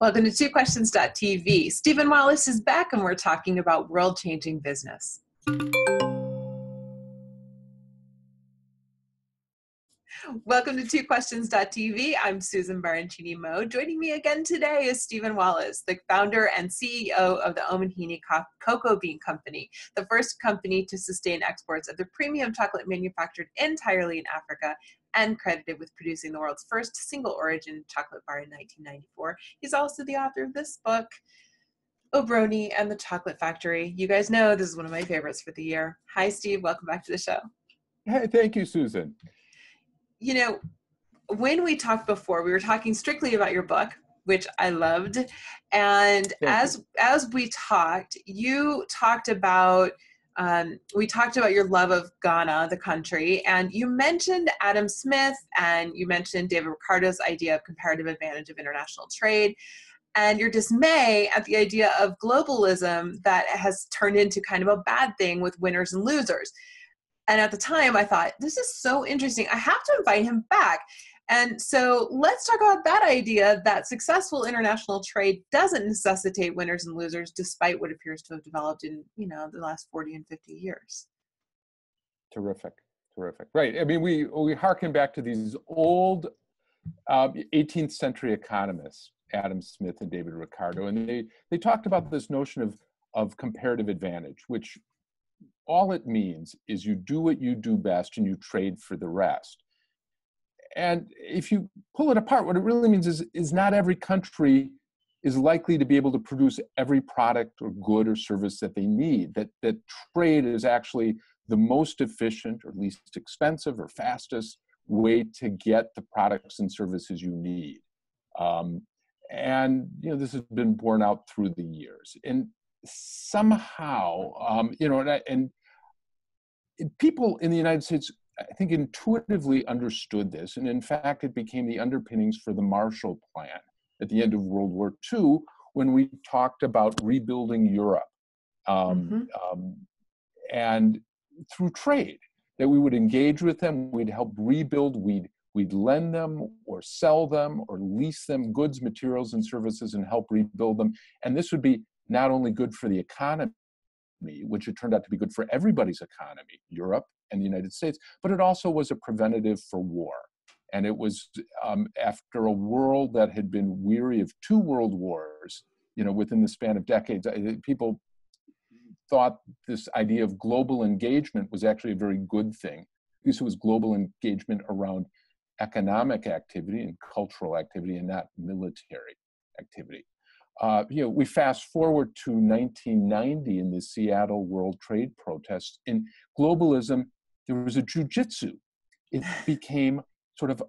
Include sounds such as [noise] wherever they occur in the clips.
Welcome to TwoQuestions.tv. Steven Wallace is back, and we're talking about world changing business. Welcome to TwoQuestions.tv. I'm Susan Baroncini Moe. Joining me again today is Steven Wallace, the founder and CEO of the Omanhene Cocoa Bean Company, the first company to sustain exports of the premium chocolate manufactured entirely in Africa and credited with producing the world's first single origin chocolate bar in 1994. He's also the author of this book, Obroni and the Chocolate Factory. You guys know this is one of my favorites for the year. Hi, Steve. Welcome back to the show. Hey, thank you, Susan you know, when we talked before, we were talking strictly about your book, which I loved. And Thank as you. as we talked, you talked about um, we talked about your love of Ghana, the country, and you mentioned Adam Smith and you mentioned David Ricardo's idea of comparative advantage of international trade and your dismay at the idea of globalism that has turned into kind of a bad thing with winners and losers. And at the time, I thought, this is so interesting. I have to invite him back. And so let's talk about that idea that successful international trade doesn't necessitate winners and losers, despite what appears to have developed in you know the last 40 and 50 years. Terrific, terrific. Right. I mean, we we harken back to these old uh, 18th century economists, Adam Smith and David Ricardo, and they they talked about this notion of of comparative advantage, which all it means is you do what you do best and you trade for the rest. And if you pull it apart, what it really means is, is not every country is likely to be able to produce every product or good or service that they need. That, that trade is actually the most efficient or least expensive or fastest way to get the products and services you need. Um, and you know this has been borne out through the years. And somehow, um, you know, and, and people in the United States, I think, intuitively understood this. And in fact, it became the underpinnings for the Marshall Plan at the end of World War II when we talked about rebuilding Europe. Um, mm-hmm. um, and through trade, that we would engage with them, we'd help rebuild, we'd we'd lend them or sell them or lease them goods, materials, and services and help rebuild them. And this would be not only good for the economy, which it turned out to be good for everybody's economy, Europe and the United States, but it also was a preventative for war. And it was um, after a world that had been weary of two world wars, you know, within the span of decades, people thought this idea of global engagement was actually a very good thing. It was global engagement around economic activity and cultural activity and not military activity. Uh, you know, we fast forward to 1990 in the Seattle World Trade protests. In globalism, there was a jujitsu. It became sort of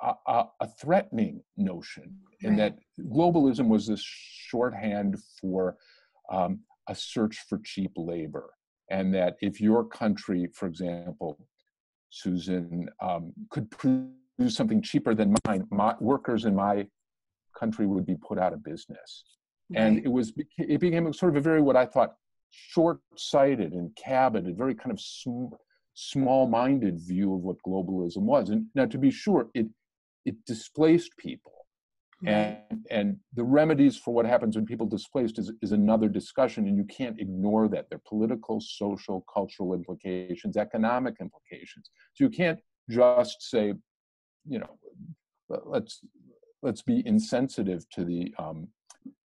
a, a, a threatening notion, in right. that globalism was this shorthand for um, a search for cheap labor. And that if your country, for example, Susan, um, could produce something cheaper than mine, my, workers in my country would be put out of business. Right. And it was it became sort of a very what I thought short-sighted and cabin, a very kind of sm- small-minded view of what globalism was. And now, to be sure, it it displaced people, and and the remedies for what happens when people displaced is is another discussion, and you can't ignore that. There are political, social, cultural implications, economic implications. So you can't just say, you know, let's let's be insensitive to the um,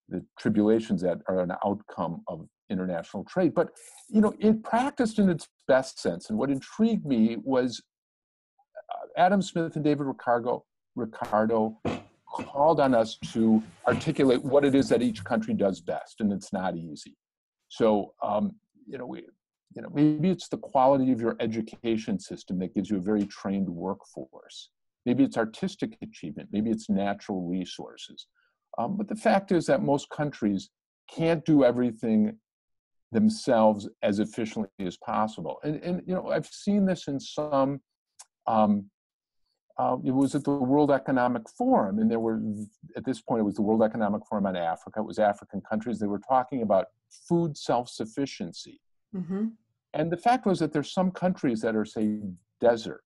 the tribulations that are an outcome of international trade. But you know, it practiced in its best sense. And what intrigued me was uh, Adam Smith and David Ricardo, Ricardo called on us to articulate what it is that each country does best, and it's not easy. So um, you know, we you know maybe it's the quality of your education system that gives you a very trained workforce Maybe it's artistic achievement, maybe it's natural resources. Um, but the fact is that most countries can't do everything themselves as efficiently as possible. And, and you know, I've seen this in some, um, uh, it was at the World Economic Forum, and there were, at this point, it was the World Economic Forum on Africa, it was African countries, they were talking about food self-sufficiency. Mm-hmm. And the fact was that there's some countries that are, say, desert,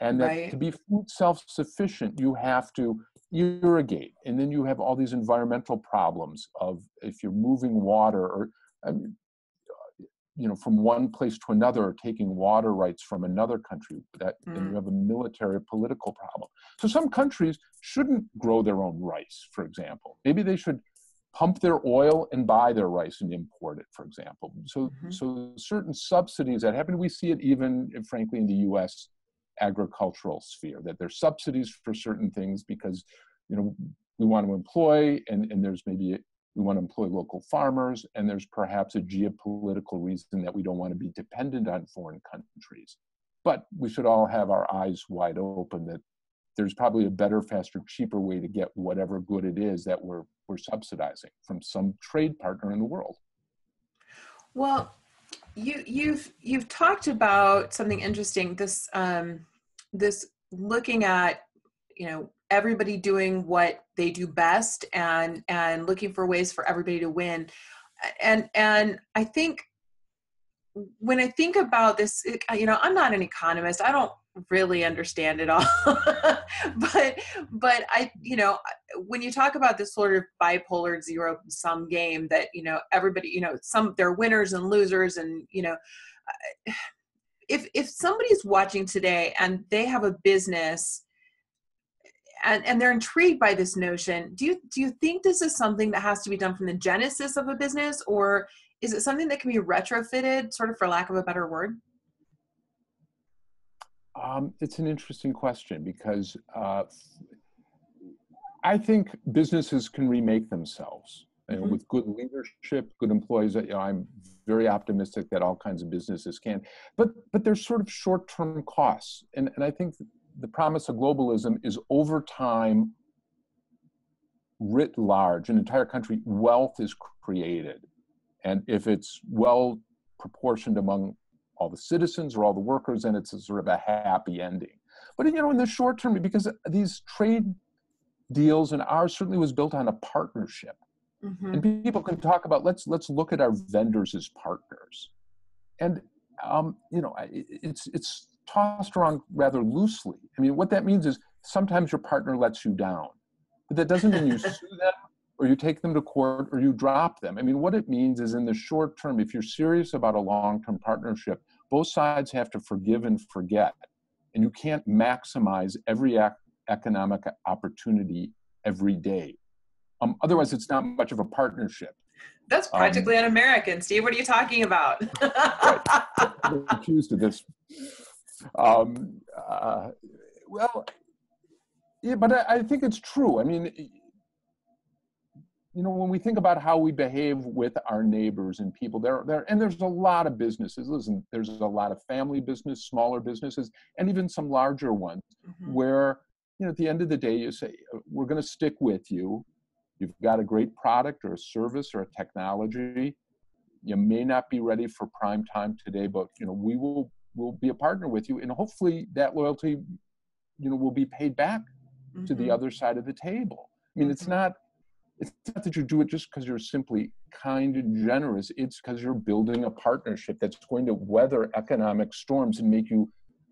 and that right. to be food self-sufficient you have to irrigate, and then you have all these environmental problems of if you're moving water or I mean, you know from one place to another or taking water rights from another country that mm. then you have a military political problem so some countries shouldn't grow their own rice for example maybe they should pump their oil and buy their rice and import it for example so mm-hmm. so certain subsidies that happen we see it even frankly in the US agricultural sphere that there's subsidies for certain things because you know we want to employ and, and there's maybe we want to employ local farmers, and there's perhaps a geopolitical reason that we don't want to be dependent on foreign countries. But we should all have our eyes wide open that there's probably a better, faster, cheaper way to get whatever good it is that we're, we're subsidizing from some trade partner in the world. Well, you, you've you've talked about something interesting. This um, this looking at you know everybody doing what they do best and and looking for ways for everybody to win. And and i think when i think about this you know i'm not an economist. I don't really understand it all. [laughs] But but i you know when you talk about this sort of bipolar zero sum game that you know everybody you know some they're winners and losers and you know [sighs] if if somebody's watching today and they have a business and, and they're intrigued by this notion do you do you think this is something that has to be done from the genesis of a business or is it something that can be retrofitted sort of for lack of a better word um, it's an interesting question because uh, I think businesses can remake themselves mm-hmm. with good leadership, good employees. You know, I'm very optimistic that all kinds of businesses can, but but there's sort of short-term costs, and and I think the promise of globalism is over time, writ large, an entire country, wealth is created. And if it's well proportioned among all the citizens or all the workers, then it's a sort of a happy ending. But you know, in the short term, because these trade deals and ours certainly was built on a partnership. Mm-hmm. And people can talk about let's let's look at our vendors as partners. And um, you know, it's it's tossed around rather loosely. I mean, what that means is sometimes your partner lets you down, but that doesn't mean you [laughs] sue them or you take them to court or you drop them. I mean, what it means is in the short term, if you're serious about a long term partnership, both sides have to forgive and forget. And you can't maximize every economic opportunity every day. Um, otherwise, it's not much of a partnership. That's um, practically um, un-American, Steve. What are you talking about? right. [laughs] I'm accused of this um, uh, well, yeah, but I, I, think it's true. I mean, you know, when we think about how we behave with our neighbors and people, there, there, and there's a lot of businesses. Listen, there's a lot of family business, smaller businesses, and even some larger ones, mm-hmm. where you know, at the end of the day, you say, "We're going to stick with you." You've got a great product or a service or a technology. You may not be ready for prime time today, but you know, we will will be a partner with you and hopefully that loyalty you know will be paid back mm-hmm. to the mm-hmm. other side of the table i mean it's mm-hmm. not it's not that you do it just because you're simply kind and generous it's because you're building a partnership that's going to weather economic storms and make you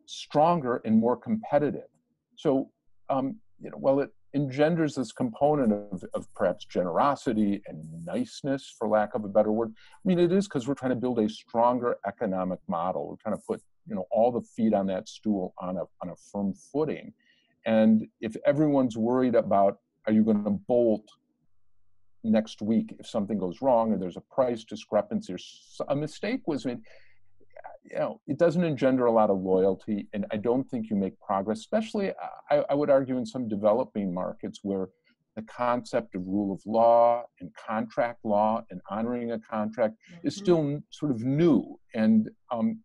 stronger and more competitive so um, you know well it engenders this component of, of perhaps generosity and niceness for lack of a better word i mean it is because we're trying to build a stronger economic model we're trying to put you know all the feet on that stool on a on a firm footing. And if everyone's worried about are you going to bolt next week if something goes wrong or there's a price discrepancy or a mistake was made you know it doesn't engender a lot of loyalty. And i don't think you make progress especially i, I would argue in some developing markets where the concept of rule of law and contract law and honoring a contract mm-hmm. is still sort of new. And um,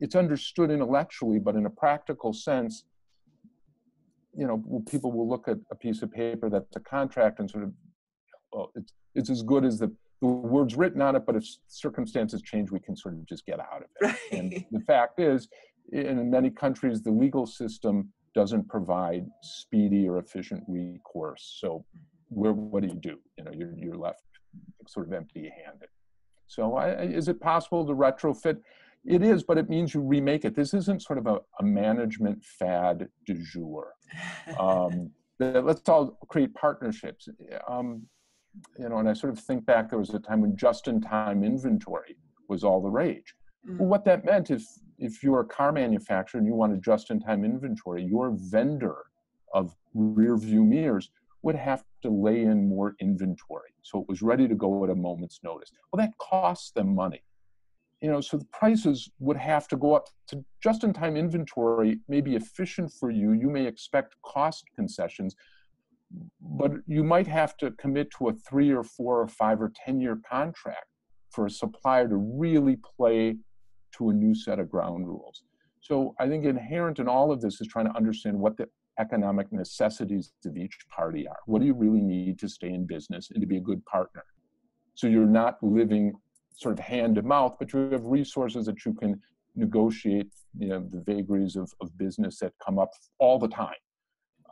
it's understood intellectually, but in a practical sense, you know, people will look at a piece of paper that's a contract and sort of, well, it's, it's as good as the, the words written on it, but if circumstances change, we can sort of just get out of it. Right. And the fact is, in many countries, the legal system doesn't provide speedy or efficient recourse. So, where what do you do? You know, you're you're left sort of empty-handed. So, I, is it possible to retrofit? It is, but it means you remake it. This isn't sort of a, a management fad du jour. Um, [laughs] let's all create partnerships. Um, you know, and I sort of think back, there was a time when just-in-time inventory was all the rage. Mm-hmm. Well, what that meant is if you're a car manufacturer and you want a just-in-time inventory, your vendor of rear view mirrors would have to lay in more inventory. So it was ready to go at a moment's notice. Well, that costs them money you know, so the prices would have to go up. To just-in-time inventory may be efficient for you. You may expect cost concessions, but you might have to commit to a three or four or five or 10 year contract for a supplier to really play to a new set of ground rules. So I think inherent in all of this is trying to understand what the economic necessities of each party are. What do you really need to stay in business and to be a good partner? So you're not living sort of hand to mouth, but you have resources that you can negotiate you know, the vagaries of, of business that come up all the time.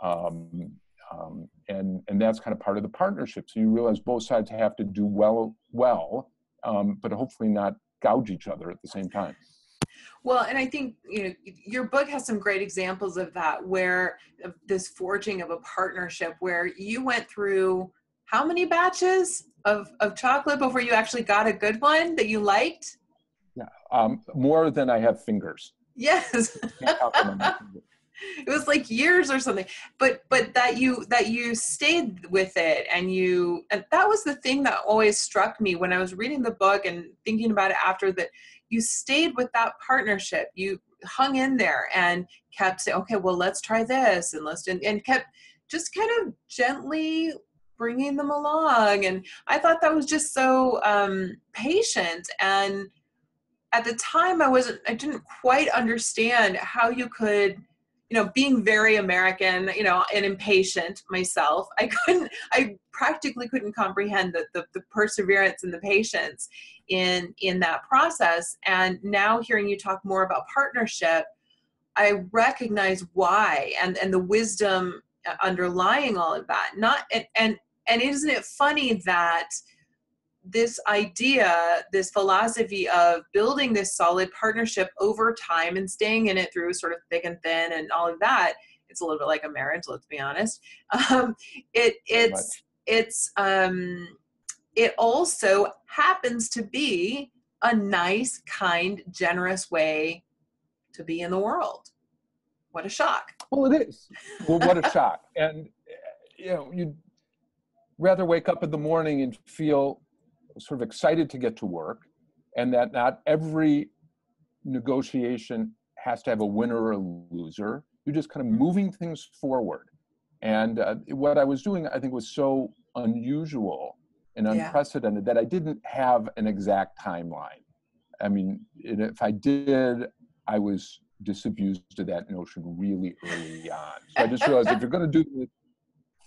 Um, um, and, and that's kind of part of the partnership. So you realize both sides have to do well, well um, but hopefully not gouge each other at the same time. Well, and I think you know your book has some great examples of that, where this forging of a partnership, where you went through how many batches of, of chocolate before you actually got a good one that you liked? Yeah, um, more than I have fingers. Yes. [laughs] it was like years or something but but that you that you stayed with it and you and that was the thing that always struck me when i was reading the book and thinking about it after that you stayed with that partnership you hung in there and kept saying okay well let's try this and let's and, and kept just kind of gently bringing them along and i thought that was just so um, patient and at the time i wasn't i didn't quite understand how you could you know being very american you know and impatient myself i couldn't i practically couldn't comprehend the, the, the perseverance and the patience in in that process and now hearing you talk more about partnership i recognize why and and the wisdom underlying all of that not and, and and isn't it funny that this idea, this philosophy of building this solid partnership over time and staying in it through sort of thick and thin and all of that, it's a little bit like a marriage, let's be honest. [laughs] Um, it it's it's um, it also happens to be a nice, kind, generous way to be in the world. What a shock! Well, it is. Well, what a [laughs] shock! And [laughs] you know, you rather wake up in the morning and feel sort of excited to get to work and that not every negotiation has to have a winner or a loser. You're just kind of moving things forward. And uh, what I was doing, I think, was so unusual and unprecedented yeah. that I didn't have an exact timeline. I mean, if I did, I was disabused of that notion really early on. So I just realized if you're going to do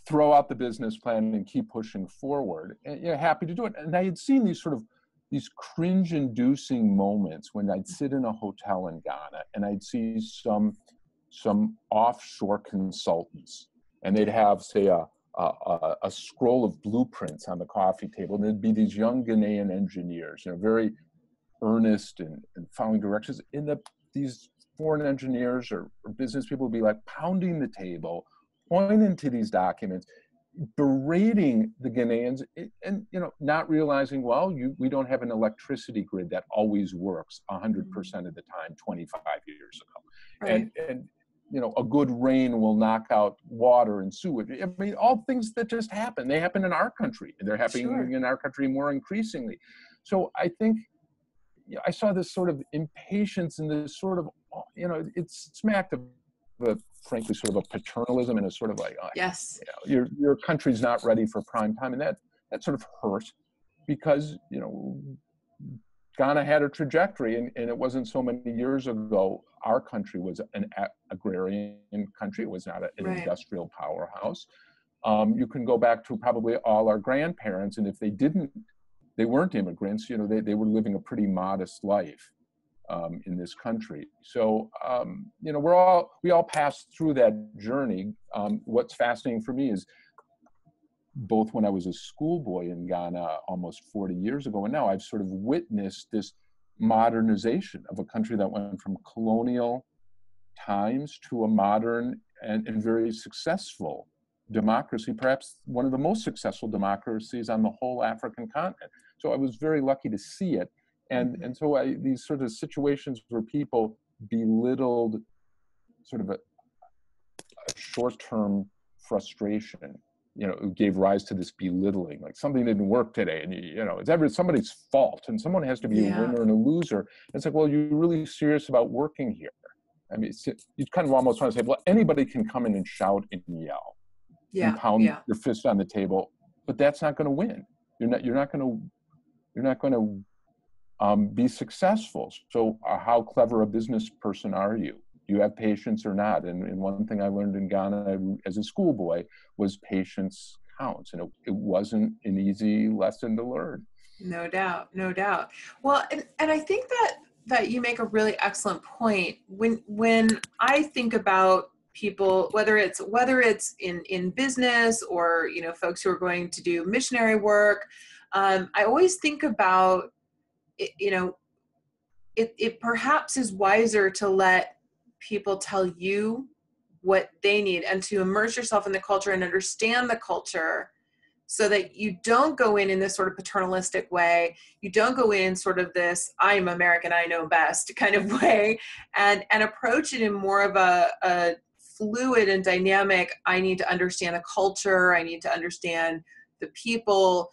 throw out the business plan and keep pushing forward. Eh, and you're happy to do it. And I had seen these sort of these cringe-inducing moments when I'd sit in a hotel in Ghana and I'd see some some offshore consultants, and they'd have say a a, a scroll of blueprints on the coffee table, and there'd be these young Ghanaian engineers, you know, very earnest and, and following directions. In the these foreign engineers or, or business people would be like pounding the table pointing to these documents, berating the Ghanaians, and you know, not realizing, well, you, we don't have an electricity grid that always works 100% mm-hmm. of the time 25 years ago. Right. And, and you know, a good rain will knock out water and sewage. I mean, all things that just happen. They happen in our country. They're happening sure. in our country more increasingly. So I think you know, I saw this sort of impatience and this sort of, you know, it's smacked of a frankly sort of a paternalism and a sort of like uh, yes. you know, your your country's not ready for prime time. And that that sort of hurt because you know Ghana had a trajectory and, and it wasn't so many years ago our country was an agrarian country. It was not a, an right. industrial powerhouse. Um, you can go back to probably all our grandparents and if they didn't they weren't immigrants you know they, they were living a pretty modest life um, in this country. So um, you know, we're all we all pass through that journey. Um, what's fascinating for me is both when I was a schoolboy in Ghana almost 40 years ago, and now I've sort of witnessed this modernization of a country that went from colonial times to a modern and, and very successful democracy, perhaps one of the most successful democracies on the whole African continent. So I was very lucky to see it. And, mm-hmm. and so I, these sort of situations where people belittled sort of a, a short-term frustration you know gave rise to this belittling like something didn't work today and you, you know it's ever somebody's fault and someone has to be yeah. a winner and a loser it's like well you're really serious about working here i mean you kind of almost want to say well anybody can come in and shout and yell yeah, and pound yeah. your fist on the table but that's not going to win you're not you're not going to you're not going to um, be successful so uh, how clever a business person are you Do you have patience or not? And, and one thing I learned in Ghana as a schoolboy was patience counts. And it, it wasn't an easy lesson to learn. No doubt, no doubt. Well, and, and I think that that you make a really excellent point. When when I think about people whether it's whether it's in in business or you know folks who are going to do missionary work um, i always think about you know it, it perhaps is wiser to let people tell you what they need and to immerse yourself in the culture and understand the culture so that you don't go in in this sort of paternalistic way. You don't go in sort of this i'm american i know best [laughs] kind of way and and approach it in more of a, a fluid and dynamic i need to understand the culture i need to understand the people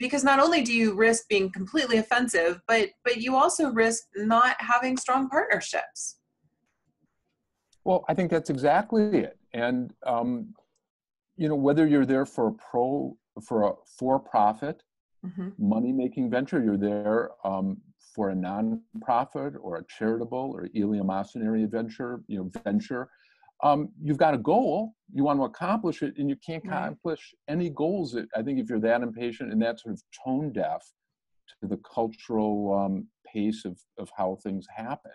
because not only do you risk being completely offensive but but you also risk not having strong partnerships well, I think that's exactly it. And um, you know, whether you're there for a pro for a for-profit mm-hmm. money-making venture, you're there um, for a non-profit or a charitable or eleemosynary venture, you know, venture. Um, you've got a goal, you want to accomplish it, and you can't right. accomplish any goals. That, I think if you're that impatient and that sort of tone deaf to the cultural um, pace of, of how things happen,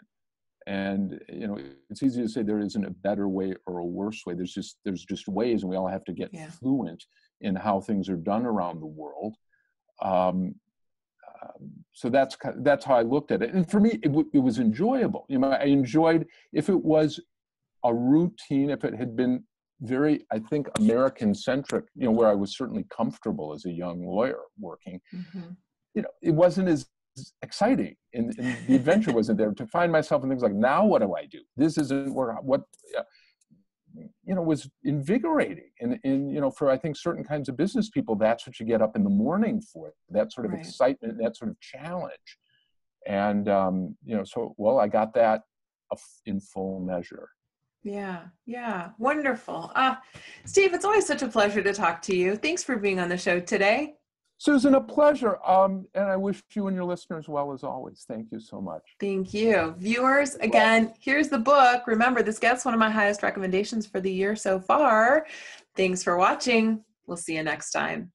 and you know it's easy to say there isn't a better way or a worse way there's just there's just ways and we all have to get yeah. fluent in how things are done around the world um, um, so that's that's how I looked at it, and for me, it, it was enjoyable. You know, I enjoyed if it was a routine, if it had been very, I think, American centric. You know, where I was certainly comfortable as a young lawyer working. Mm-hmm. You know, it wasn't as exciting and, and, the adventure wasn't there to find myself in things like now what do i do this isn't where what you know was invigorating and, and you know for i think certain kinds of business people that's what you get up in the morning for that sort of right. excitement that sort of challenge and um, you know so well i got that in full measure yeah yeah wonderful uh, steve it's always such a pleasure to talk to you thanks for being on the show today Susan, a pleasure. Um, and I wish you and your listeners well as always. Thank you so much. Thank you. Viewers, again, here's the book. Remember, this gets one of my highest recommendations for the year so far. Thanks for watching. We'll see you next time.